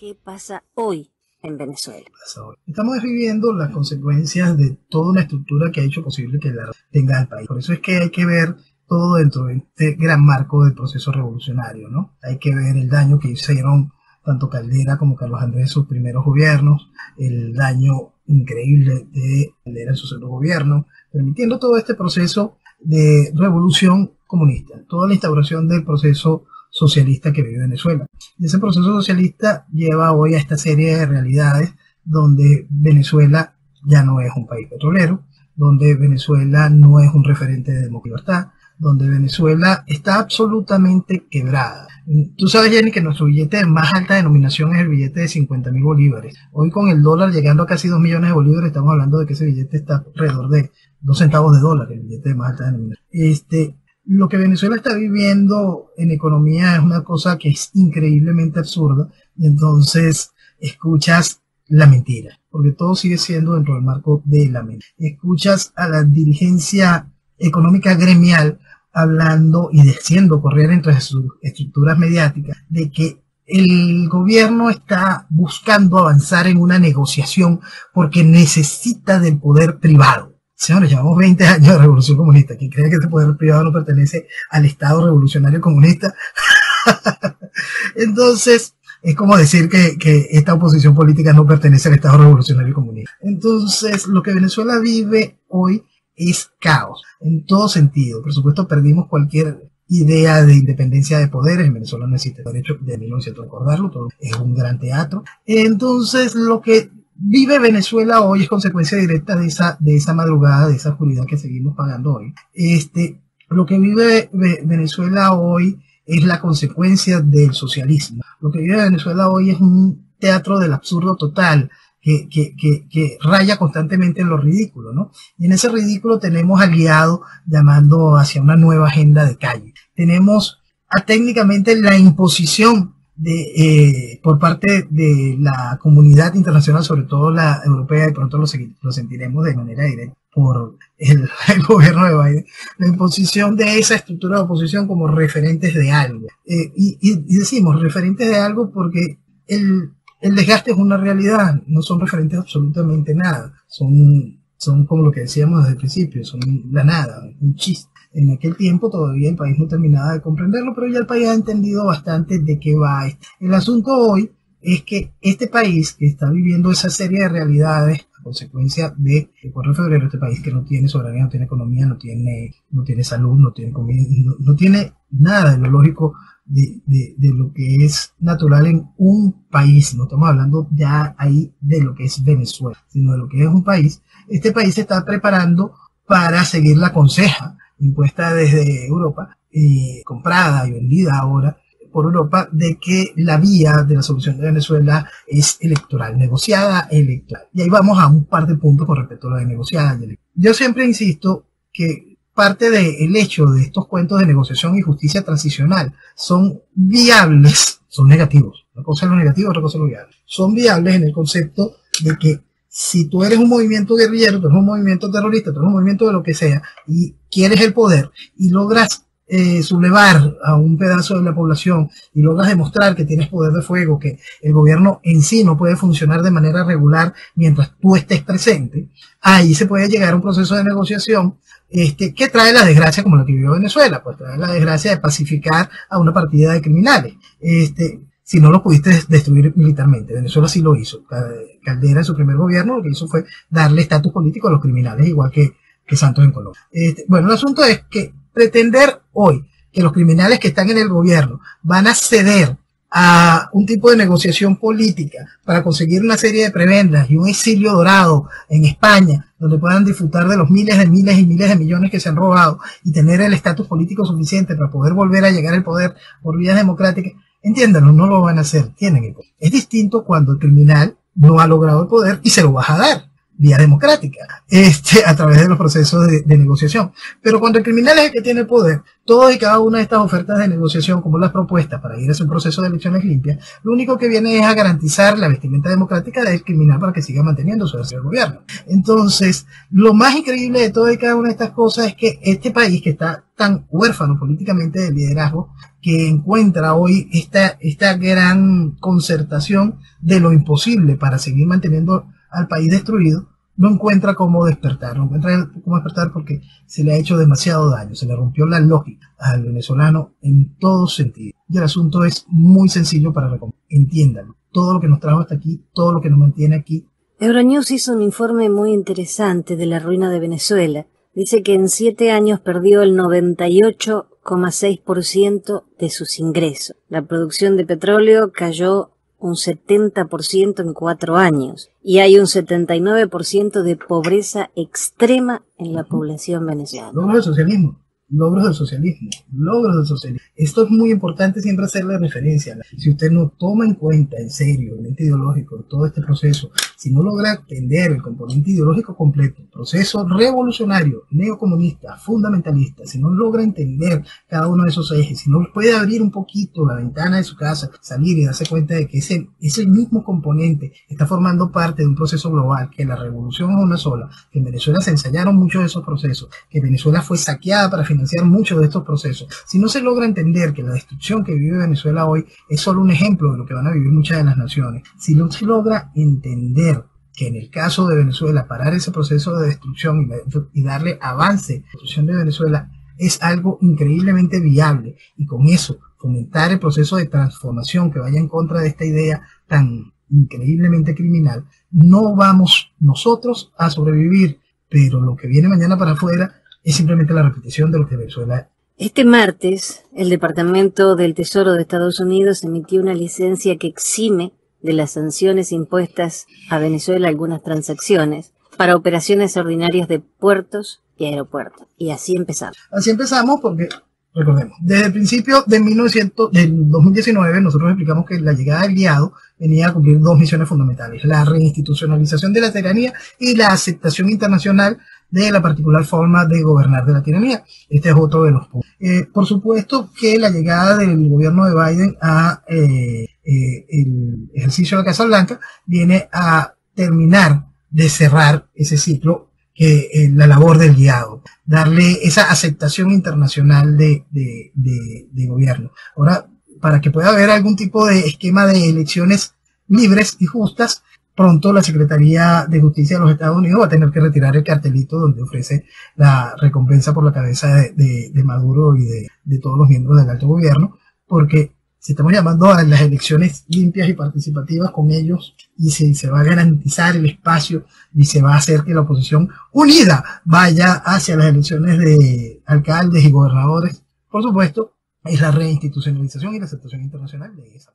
¿Qué pasa hoy en Venezuela? Estamos viviendo las consecuencias de toda una estructura que ha hecho posible que la tenga el país. Por eso es que hay que ver todo dentro de este gran marco del proceso revolucionario, ¿no? Hay que ver el daño que hicieron tanto Caldera como Carlos Andrés en sus primeros gobiernos, el daño increíble de Caldera en su segundo gobierno, permitiendo todo este proceso de revolución comunista, toda la instauración del proceso socialista que vive Venezuela. Y ese proceso socialista lleva hoy a esta serie de realidades donde Venezuela ya no es un país petrolero, donde Venezuela no es un referente de democracia, donde Venezuela está absolutamente quebrada. Tú sabes, Jenny, que nuestro billete de más alta denominación es el billete de 50 mil bolívares. Hoy con el dólar llegando a casi 2 millones de bolívares, estamos hablando de que ese billete está alrededor de 2 centavos de dólar, el billete de más alta denominación. Este, lo que Venezuela está viviendo en economía es una cosa que es increíblemente absurda y entonces escuchas la mentira, porque todo sigue siendo dentro del marco de la mentira. Escuchas a la dirigencia económica gremial hablando y diciendo correr entre sus estructuras mediáticas de que el gobierno está buscando avanzar en una negociación porque necesita del poder privado Señores, llevamos 20 años de revolución comunista. ¿Quién cree que este poder privado no pertenece al Estado revolucionario comunista? Entonces, es como decir que, que, esta oposición política no pertenece al Estado revolucionario comunista. Entonces, lo que Venezuela vive hoy es caos, en todo sentido. Por supuesto, perdimos cualquier idea de independencia de poderes. En Venezuela no existe derecho de 1900 recordarlo, todo es un gran teatro. Entonces, lo que vive Venezuela hoy es consecuencia directa de esa, de esa madrugada, de esa oscuridad que seguimos pagando hoy. Este, lo que vive Venezuela hoy es la consecuencia del socialismo. Lo que vive Venezuela hoy es un teatro del absurdo total. Que, que, que, que, raya constantemente en lo ridículo, ¿no? Y en ese ridículo tenemos aliado llamando hacia una nueva agenda de calle. Tenemos a, técnicamente la imposición de, eh, por parte de la comunidad internacional, sobre todo la europea, y pronto lo, lo sentiremos de manera directa por el, gobierno de Biden, la imposición de esa estructura de oposición como referentes de algo. Eh, y, y, decimos referentes de algo porque el, el desgaste es una realidad, no son referentes absolutamente nada, son, son como lo que decíamos desde el principio, son la nada, un chiste. En aquel tiempo todavía el país no terminaba de comprenderlo, pero ya el país ha entendido bastante de qué va. El asunto hoy es que este país que está viviendo esa serie de realidades a consecuencia de el 4 de febrero, este país que no tiene soberanía, no tiene economía, no tiene, no tiene salud, no tiene comida, no, tiene nada de lo lógico de, de, de, lo que es natural en un país. No estamos hablando ya ahí de lo que es Venezuela, sino de lo que es un país. Este país se está preparando para seguir la conseja impuesta desde Europa, y comprada y vendida ahora por Europa, de que la vía de la solución de Venezuela es electoral, negociada electoral. Y ahí vamos a un par de puntos con respecto a lo de negociada y electoral. Yo siempre insisto que parte del hecho de estos cuentos de negociación y justicia transicional son viables, son negativos. Una cosa es lo negativo, otra cosa es lo viable. Son viables en el concepto de que si tú eres un movimiento guerrillero, tú eres un movimiento terrorista, tú eres un movimiento de lo que sea, y quieres el poder y logras eh, sublevar a un pedazo de la población y logras demostrar que tienes poder de fuego, que el gobierno en sí no puede funcionar de manera regular mientras tú estés presente, ahí se puede llegar a un proceso de negociación este, que trae la desgracia como la que vivió Venezuela, pues trae la desgracia de pacificar a una partida de criminales. Este, si no lo pudiste destruir militarmente. Venezuela sí lo hizo. Caldera en su primer gobierno lo que hizo fue darle estatus político a los criminales, igual que, que Santos en Colombia. Este, bueno, el asunto es que pretender hoy que los criminales que están en el gobierno van a ceder a un tipo de negociación política para conseguir una serie de prebendas y un exilio dorado en España, donde puedan disfrutar de los miles de miles y miles de millones que se han robado y tener el estatus político suficiente para poder volver a llegar al poder por vías democráticas, Entiéndanlo, no lo van a hacer, tienen el poder. Es distinto cuando el criminal no ha logrado el poder y se lo vas a dar vía democrática, este, a través de los procesos de, negociación. Pero cuando el criminal es el que tiene el poder, todas y cada una de estas ofertas de negociación, como las propuestas para ir a ese proceso de elecciones limpias, lo único que viene es a garantizar la vestimenta democrática del criminal para que siga manteniendo su de gobierno. Entonces, lo más increíble de todas y cada una de estas cosas es que este país que está tan huérfano políticamente de liderazgo, que encuentra hoy esta, esta gran concertación de lo imposible para seguir manteniendo al país destruido, no encuentra cómo despertar, no encuentra cómo despertar porque se le ha hecho demasiado daño, se le rompió la lógica al venezolano en todo sentido. Y el asunto es muy sencillo para recomendar. Entiéndanlo. Todo lo que nos trajo hasta aquí, todo lo que nos mantiene aquí. Euronews hizo un informe muy interesante de la ruina de Venezuela. Dice que en siete años perdió el 98,6% de sus ingresos. La producción de petróleo cayó un 70% en cuatro años y hay un 79% de pobreza extrema en la población venezolana. Logros del socialismo, logros del socialismo. Esto es muy importante siempre hacerle referencia. Si usted no toma en cuenta en serio el ente ideológico todo este proceso, si no logra entender el componente ideológico completo, proceso revolucionario, neocomunista, fundamentalista, si no logra entender cada uno de esos ejes, si no puede abrir un poquito la ventana de su casa, salir y darse cuenta de que ese, ese mismo componente está formando parte de un proceso global, que la revolución es una sola, que en Venezuela se ensayaron muchos de esos procesos, que Venezuela fue saqueada para muchos de estos procesos. Si no se logra entender que la destrucción que vive Venezuela hoy es solo un ejemplo de lo que van a vivir muchas de las naciones, si no se logra entender que en el caso de Venezuela parar ese proceso de destrucción y, darle avance a la destrucción de Venezuela es algo increíblemente viable y con eso fomentar el proceso de transformación que vaya en contra de esta idea tan increíblemente criminal, no vamos nosotros a sobrevivir, pero lo que viene mañana para afuera es simplemente la repetición de lo que Venezuela este martes, el Departamento del Tesoro de Estados Unidos emitió una licencia que exime de las sanciones impuestas a Venezuela algunas transacciones para operaciones ordinarias de puertos y aeropuertos. Y así empezamos. Así empezamos porque, recordemos, desde el principio de 1900, del 2019 nosotros explicamos que la llegada del guiado venía a cumplir dos misiones fundamentales, la reinstitucionalización de la tiranía y la aceptación internacional de la particular forma de gobernar de la tiranía. Este es otro de los puntos. Eh, por supuesto que la llegada del gobierno de Biden a eh, eh, el ejercicio de la Casa Blanca viene a terminar de cerrar ese ciclo que la labor del guiado, darle esa aceptación internacional de, de, de gobierno. Ahora, para que pueda haber algún tipo de esquema de elecciones libres y justas, pronto la Secretaría de Justicia de los Estados Unidos va a tener que retirar el cartelito donde ofrece la recompensa por la cabeza de, Maduro y de, todos los miembros del alto gobierno, porque si estamos llamando a las elecciones limpias y participativas con ellos y si se va a garantizar el espacio y se va a hacer que la oposición unida vaya hacia las elecciones de alcaldes y gobernadores, por supuesto, es la reinstitucionalización y la aceptación internacional de esa.